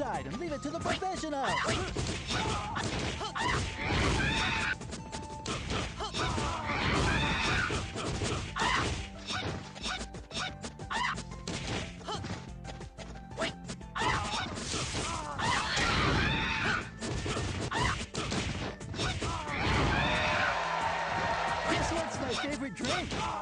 side and leave it to the professionals! Guess what's my favorite drink?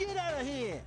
Get out of here!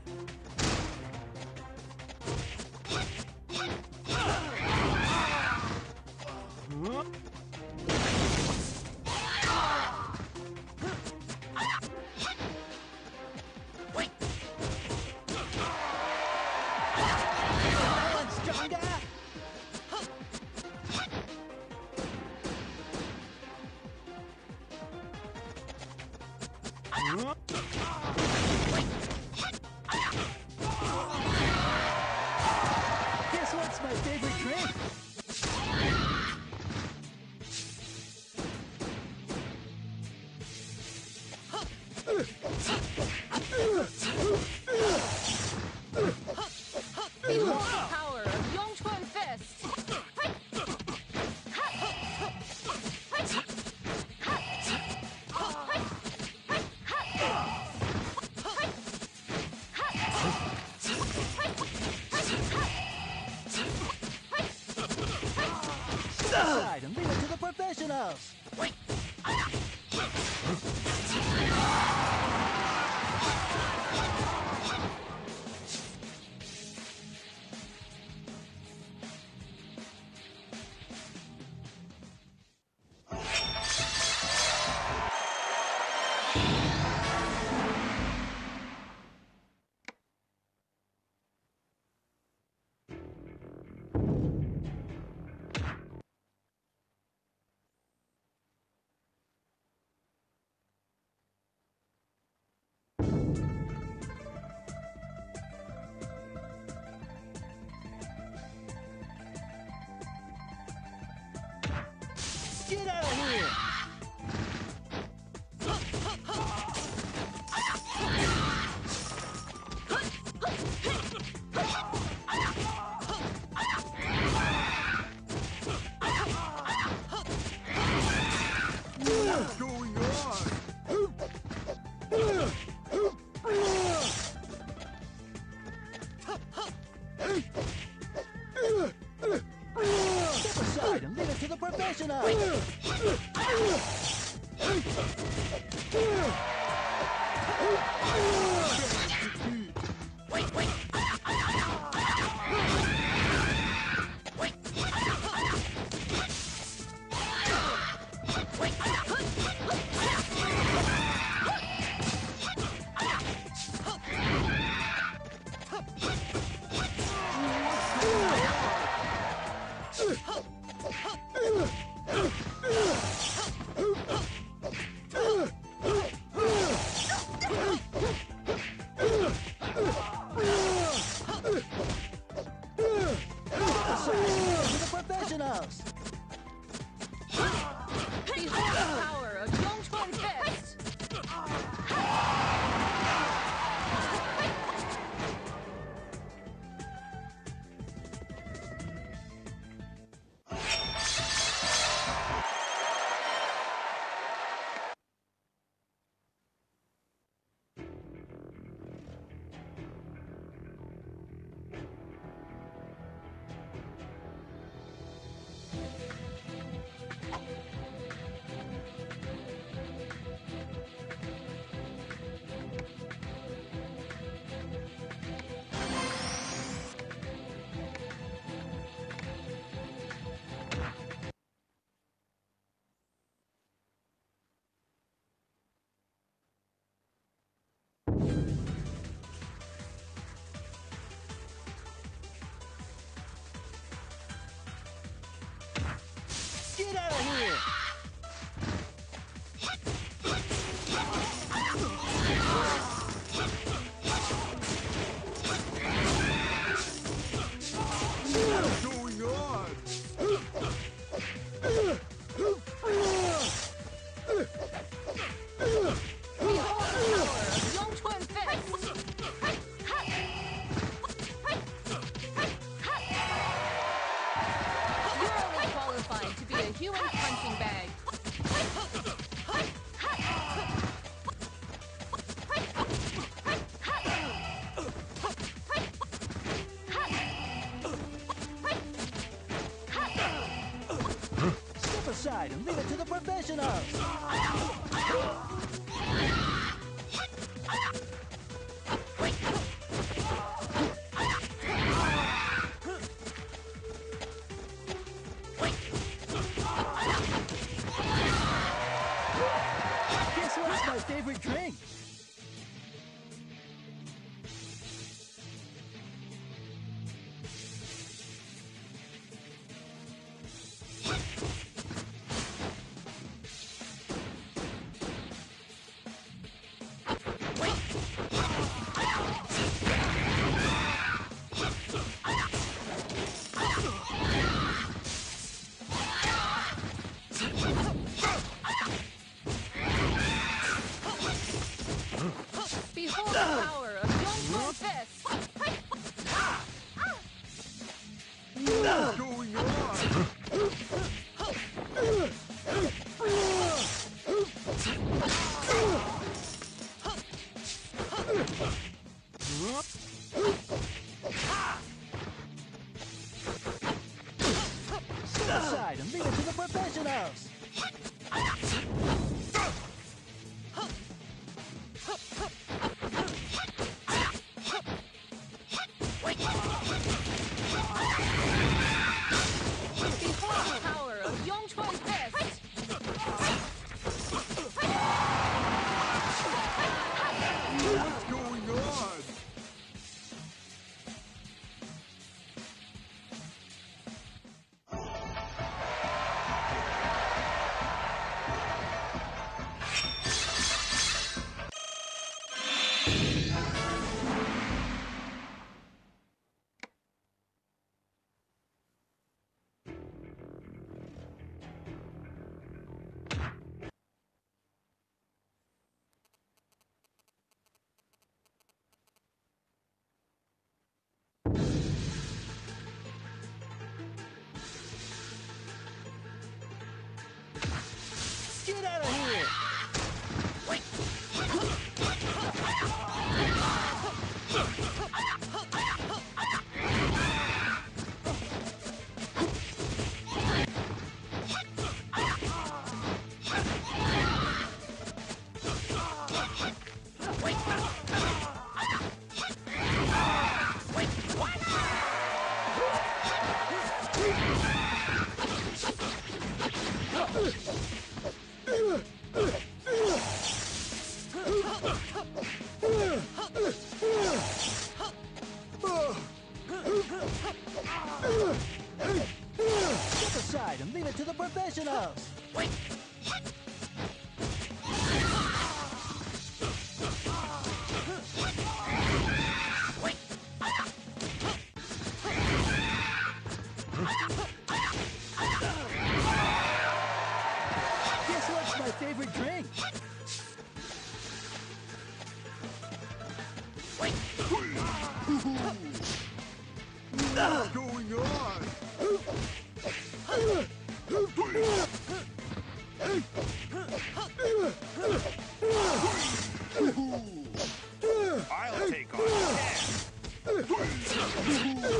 Oh,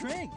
drink?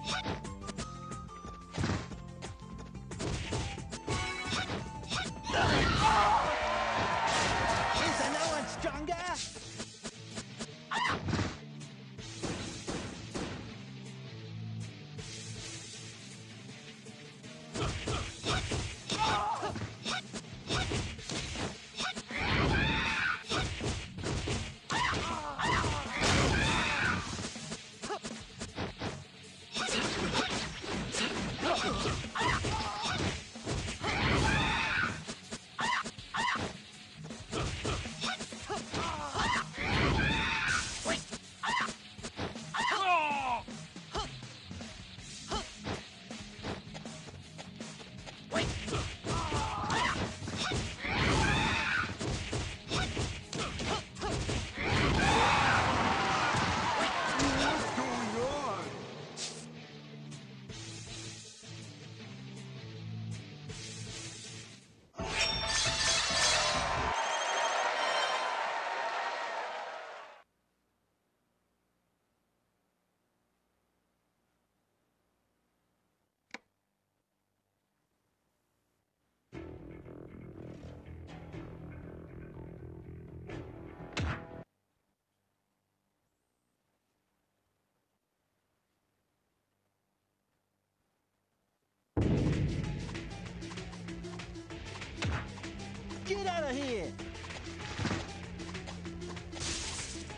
Here.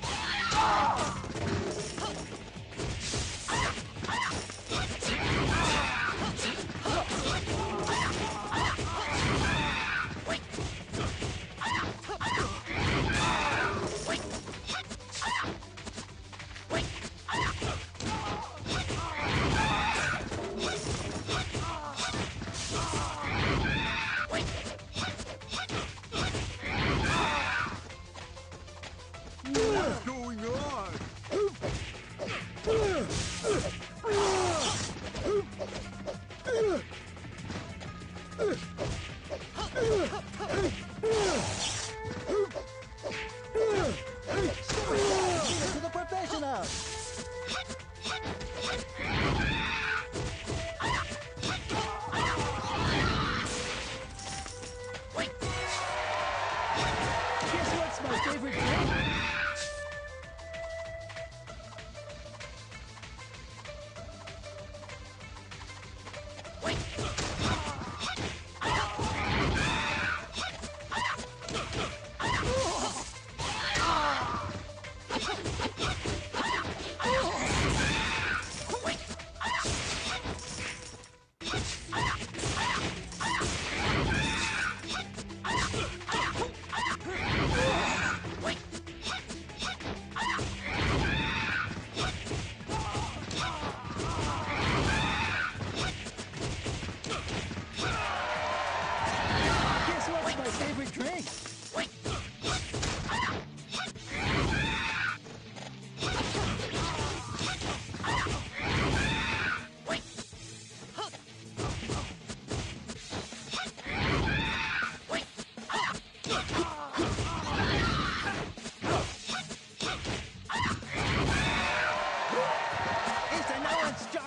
What's oh! Touchdown!